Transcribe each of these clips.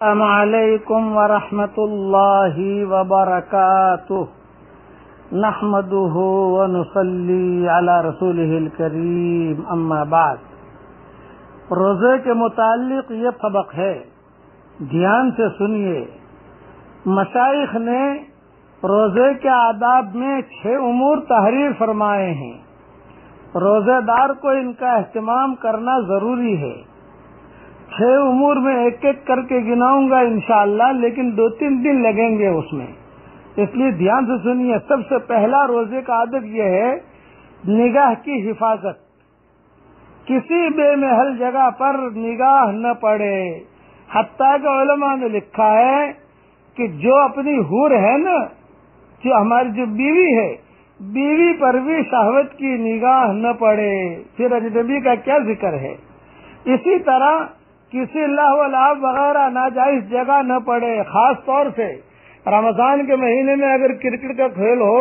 अलैकुम वरहमतुल्लाहि वबरकातुह नहमदुहु व नुसल्ली अला रसूलिहिल करीम अम्मा बाद रोज़े के मुतालिक ये सबक है ध्यान से सुनिए मशाइख ने रोज़े के आदाब में छह उमूर तहरीर फरमाए हैं रोजेदार को इनका एहतमाम करना ज़रूरी है छह उमूर में एक एक करके गिनाऊँगा इंशाल्लाह, लेकिन दो तीन दिन लगेंगे उसमें। इसलिए ध्यान से सुनिए, सबसे पहला रोज़े का आदत यह है, निगाह की हिफाजत। किसी बेमहल जगह पर निगाह न पड़े। हत्या के उलमा ने लिखा है कि जो अपनी हूर है न, जो हमारी जो बीवी है, बीवी पर भी शहवत की निगाह न पड़े। फिर अजनबी का क्या ज़िक्र है? इसी तरह किसी लाभ वगैरह नाजायज जगह न पड़े, खास तौर से। रमज़ान के महीने में अगर क्रिकेट का खेल हो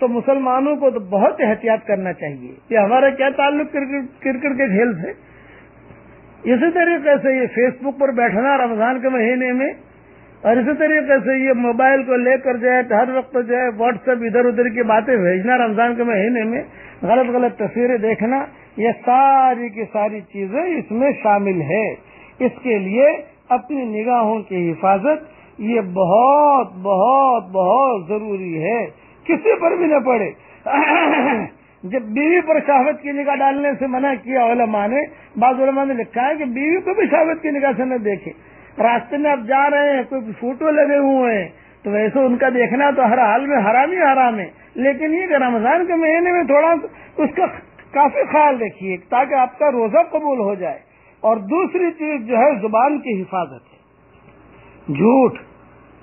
तो मुसलमानों को तो बहुत एहतियात करना चाहिए। कि हमारा क्या ताल्लुक क्रिकेट के खेल से? इसी तरीके से ये फेसबुक पर बैठना रमज़ान के महीने में, और इसी तरीके से ये मोबाइल को लेकर जो है हर वक्त जो है व्हाट्सएप इधर उधर की बातें भेजना रमज़ान के महीने में गलत गलत तस्वीरें देखना, ये सारी की सारी चीज़ें इसमें शामिल है। इसके लिए अपनी निगाहों की हिफाजत, ये बहुत बहुत बहुत ज़रूरी है। किसी पर भी न पड़े। जब बीवी पर शहावत की निगाह डालने से मना किया ओलमा ने बाद ने लिखा है कि बीवी को भी शहावत की निगाह से न देखे। रास्ते में आप जा रहे हैं, कोई फ़ोटो लगे हुए हैं तो वैसे उनका देखना तो हर हाल में हराम ही हराम है। लेकिन ये रमज़ान के महीने में थोड़ा उसका काफ़ी ख्याल रखिए, ताकि आपका रोजा कबूल हो जाए। और दूसरी चीज़ जो है, ज़ुबान की हिफाजत है। झूठ,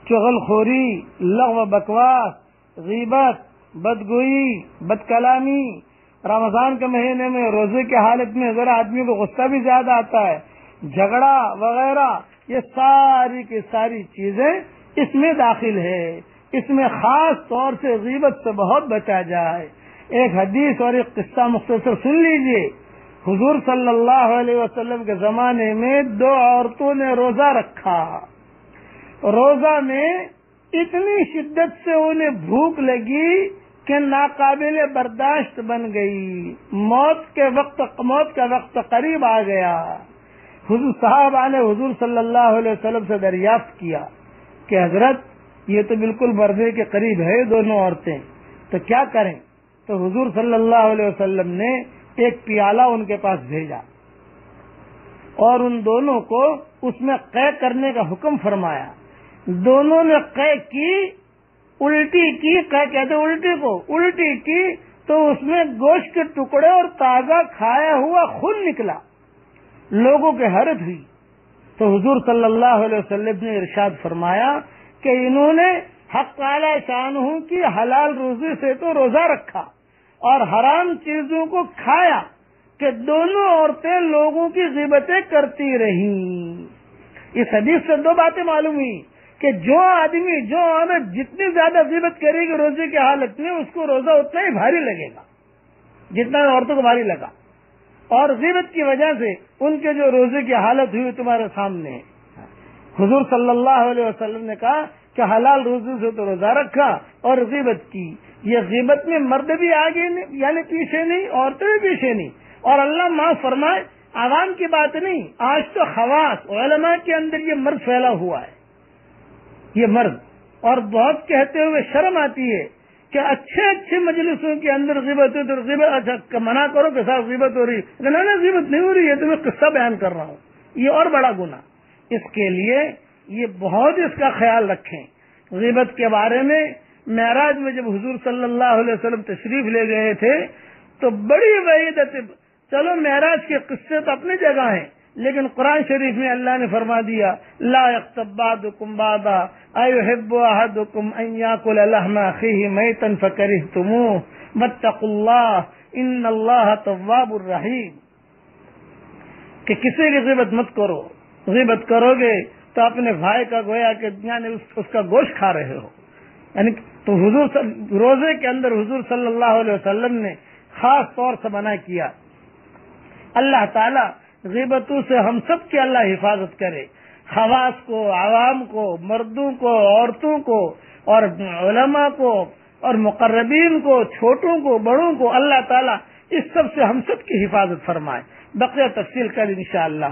चगलखोरी लव बकवास, गीबत, बदगोई, बदकलामी, रमज़ान के महीने में रोज़े की हालत में जरा आदमी को गुस्सा भी ज़्यादा आता है, झगड़ा वगैरह, ये सारी की सारी चीज़ें इसमें दाखिल है। इसमें खास तौर से गीबत से बहुत बचा जाए। एक हदीस और एक किस्सा मुख्तर सुन लीजिए। हुजूर सल्लल्लाहु अलैहि वसल्लम के जमाने में दो औरतों ने रोजा रखा। रोजा में इतनी शिद्दत से उन्हें भूख लगी कि नाकाबिल बर्दाश्त बन गई। मौत के वक्त, मौत का वक्त करीब आ गया। हुजूर साहब ने हुजूर सल्लल्लाहु अलैहि वसल्लम से दरियाफ्त किया कि हज़रत, ये तो बिल्कुल मरने के करीब है दोनों औरतें तो क्या करें? तो हुजूर सल्लल्लाहु अलैहि वसल्लम ने एक पियाला उनके पास भेजा। और उन दोनों को उसमें कै करने का हुक्म फरमाया। दोनों ने कै की, उल्टी की, कै कहते उल्टी को, उल्टी की तो उसमें गोश्त के टुकड़े और ताज़ा खाया हुआ खून निकला। लोगों के हरत हुई। तो हुजूर सल्लल्लाहु अलैहि वसल्लम ने इरशाद फरमाया कि इन्होंने हक शानहू की हलाल रोजी से तो रोजा रखा। और हराम चीज़ों को खाया कि दोनों औरतें लोगों की गिबतें करती रहीं। इस हदीस से दो बातें मालूम हुई कि जो आदमी, जो औरत जितनी ज़्यादा गिबत करेगी, रोज़े की हालत में उसको रोजा उतना ही भारी लगेगा, जितना औरतों को भारी लगा। और गिबत की वजह से उनके जो रोज़े की हालत हुई तुम्हारे सामने हुजूर सल्लल्लाहु ने कहा कि हलाल रोज़े से तो रोजा रखा और गिबत की। ये गिबत में मर्द भी आगे यानी पीछे नहीं, औरतें भी पीछे नहीं। और अल्लाह माफ़ फरमाए, आवाम की बात नहीं, आज तो खवास ओलमा के अंदर ये मर्द फैला हुआ है। ये मर्द। और बहुत कहते हुए शर्म आती है कि अच्छे अच्छे मजलिसों के अंदर गिबत है तो गिबत अच्छा मना करो कि साहब गिबत हो रही ना ना गिबत नहीं हो रही है तो मैं किस्सा बयान कर रहा हूँ। ये और बड़ा गुना इसके लिए ये बहुत इसका ख्याल रखें। गिबत के बारे में महराज में जब हुजूर सल्लल्लाहु अलैहि वसल्लम तशरीफ़ ले गए थे तो बड़ी वहीदत, चलो महराज के किस्से तो अपनी जगह हैं, लेकिन कुरान शरीफ में अल्लाह ने फरमा दिया, ला यख्तबादुकुम बादा, अयुहिब्बु अहदुकुम अन याकुल लहमा अखीहि मैतन फकरिहतुमुह वत्तकुल्लाह, इन्नल्लाह तव्वाबुर रहीम। कि किसी की गिबत मत करो। गिबत करोगे तो अपने भाई का गोया के यानी उस, उसका गोश्त खा रहे हो। यानी तो हुजूर रोज़े के अंदर हुजूर सल्लल्लाहु अलैहि वसल्लम ने खास तौर से मना किया। अल्लाह ताला गिबतों से हम सब की अल्लाह हिफाजत करे। खवास को आवाम को मर्दों को औरतों को और उलमा को और मुकर्रबीन को छोटों को बड़ों को अल्लाह ताला इस सबसे हम सब की हिफाजत फरमाए। बकिया तफसील कर इंशाल्लाह